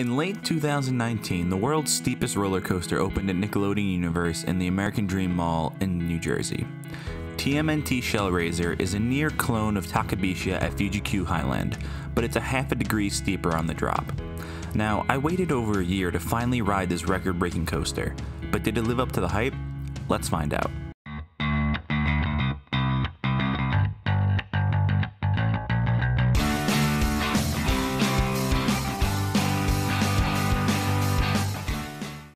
In late 2019, the world's steepest roller coaster opened at Nickelodeon Universe in the American Dream Mall in New Jersey. TMNT Shellraiser is a near clone of Takabisha at Fuji-Q Highland, but it's a half a degree steeper on the drop. Now, I waited over a year to finally ride this record breaking coaster, but did it live up to the hype? Let's find out.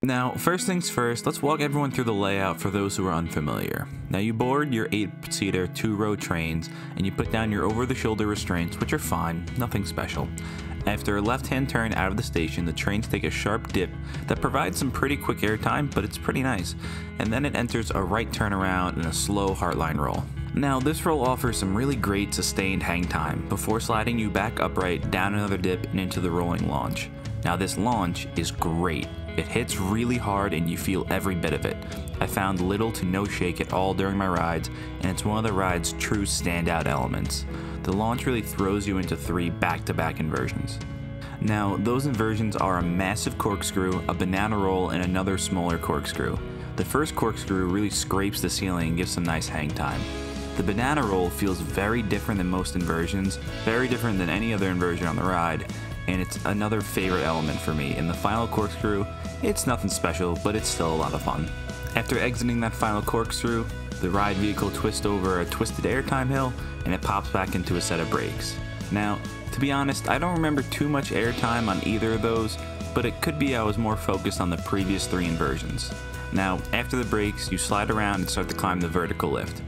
Now, first things first, let's walk everyone through the layout for those who are unfamiliar. Now, you board your 8-seater, 2-row trains, and you put down your over-the-shoulder restraints, which are fine, nothing special. After a left-hand turn out of the station, the trains take a sharp dip that provides some pretty quick airtime, but it's pretty nice. And then it enters a right turnaround and a slow heartline roll. Now, this roll offers some really great sustained hang time before sliding you back upright, down another dip, and into the rolling launch. Now, this launch is great. It hits really hard and you feel every bit of it. I found little to no shake at all during my rides, and it's one of the ride's true standout elements. The launch really throws you into three back to back inversions. Now, those inversions are a massive corkscrew, a banana roll, and another smaller corkscrew. The first corkscrew really scrapes the ceiling and gives some nice hang time. The banana roll feels very different than most inversions, very different than any other inversion on the ride, and it's another favorite element for me. In the final corkscrew, it's nothing special, but it's still a lot of fun. After exiting that final corkscrew, the ride vehicle twists over a twisted airtime hill and it pops back into a set of brakes. Now, to be honest, I don't remember too much airtime on either of those, but it could be I was more focused on the previous three inversions. Now, after the brakes, you slide around and start to climb the vertical lift.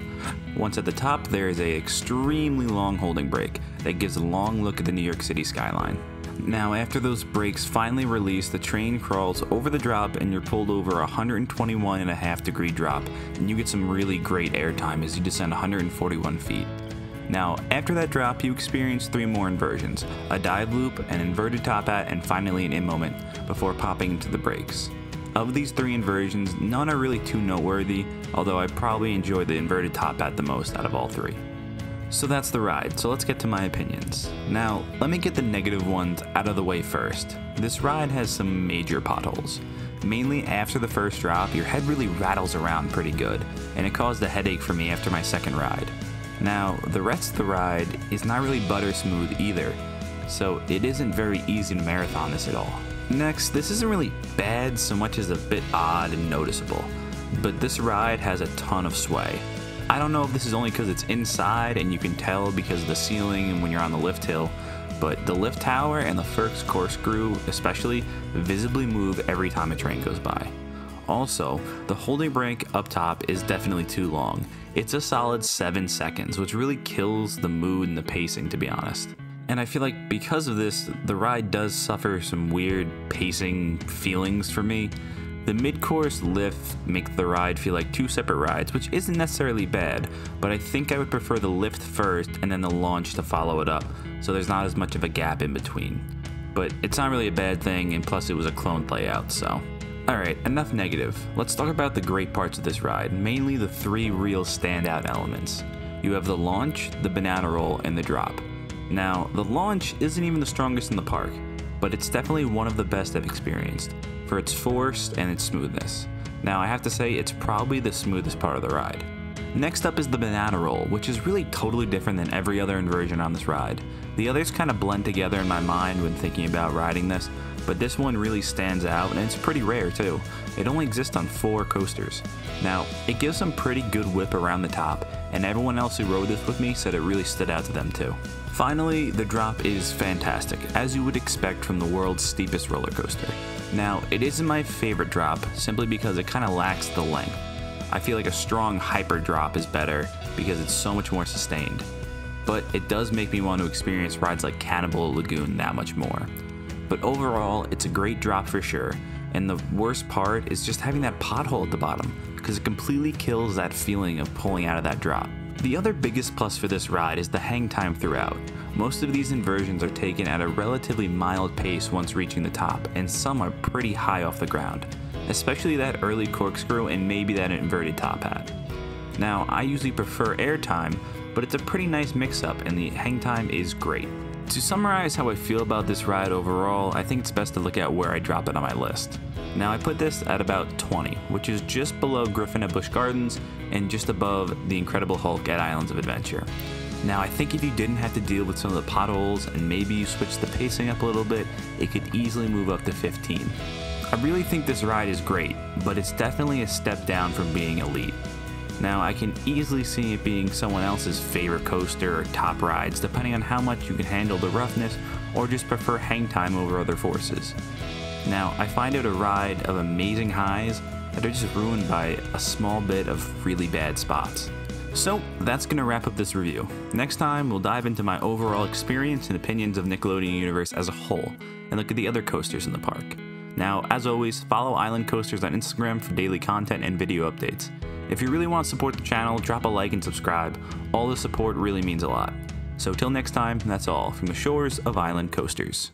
Once at the top, there is a extremely long holding brake that gives a long look at the New York City skyline. Now, after those brakes finally release, the train crawls over the drop and you're pulled over a 121 and a half degree drop, and you get some really great airtime as you descend 141 feet. Now, after that drop, you experience three more inversions a dive loop, an inverted top hat, and finally an Immelmann before popping into the brakes. Of these three inversions, none are really too noteworthy, although I probably enjoy the inverted top hat the most out of all three. So that's the ride, so let's get to my opinions. Now, let me get the negative ones out of the way first. This ride has some major potholes. Mainly after the first drop, your head really rattles around pretty good, and it caused a headache for me after my second ride. Now, the rest of the ride is not really butter smooth either, so it isn't very easy to marathon this at all. Next, this isn't really bad so much as a bit odd and noticeable, but this ride has a ton of sway. I don't know if this is only because it's inside and you can tell because of the ceiling and when you're on the lift hill, but the lift tower and the first corkscrew especially visibly move every time a train goes by. Also, the holding brake up top is definitely too long. It's a solid 7 seconds, which really kills the mood and the pacing to be honest. And I feel like because of this, the ride does suffer some weird pacing feelings for me. The mid-course lift makes the ride feel like two separate rides, which isn't necessarily bad, but I think I would prefer the lift first and then the launch to follow it up, so there's not as much of a gap in between. But it's not really a bad thing, and plus it was a cloned layout, so. Alright, enough negative. Let's talk about the great parts of this ride, mainly the three real standout elements. You have the launch, the banana roll, and the drop. Now, the launch isn't even the strongest in the park, but it's definitely one of the best I've experienced for its force and its smoothness. Now I have to say it's probably the smoothest part of the ride. Next up is the banana roll, which is really totally different than every other inversion on this ride. The others kind of blend together in my mind when thinking about riding this, but this one really stands out and it's pretty rare too. It only exists on four coasters. Now, it gives some pretty good whip around the top, and everyone else who rode this with me said it really stood out to them too. Finally, the drop is fantastic, as you would expect from the world's steepest roller coaster. Now, it isn't my favorite drop, simply because it kind of lacks the length. I feel like a strong hyper drop is better because it's so much more sustained. But it does make me want to experience rides like Cannibal Lagoon that much more. But overall, it's a great drop for sure, and the worst part is just having that pothole at the bottom, because it completely kills that feeling of pulling out of that drop. The other biggest plus for this ride is the hang time throughout. Most of these inversions are taken at a relatively mild pace once reaching the top, and some are pretty high off the ground, especially that early corkscrew and maybe that inverted top hat. Now, I usually prefer air time, but it's a pretty nice mix up and the hang time is great. To summarize how I feel about this ride overall, I think it's best to look at where I drop it on my list. Now I put this at about 20, which is just below Griffon at Busch Gardens and just above the Incredible Hulk at Islands of Adventure. Now I think if you didn't have to deal with some of the potholes and maybe you switched the pacing up a little bit, it could easily move up to 15. I really think this ride is great, but it's definitely a step down from being elite. Now, I can easily see it being someone else's favorite coaster or top rides, depending on how much you can handle the roughness or just prefer hang time over other forces. Now, I find it a ride of amazing highs that are just ruined by a small bit of really bad spots. So, that's going to wrap up this review. Next time, we'll dive into my overall experience and opinions of Nickelodeon Universe as a whole, and look at the other coasters in the park. Now, as always, follow Island Coasters on Instagram for daily content and video updates. If you really want to support the channel, drop a like and subscribe. All the support really means a lot. So till next time, that's all from the shores of Island Coasters.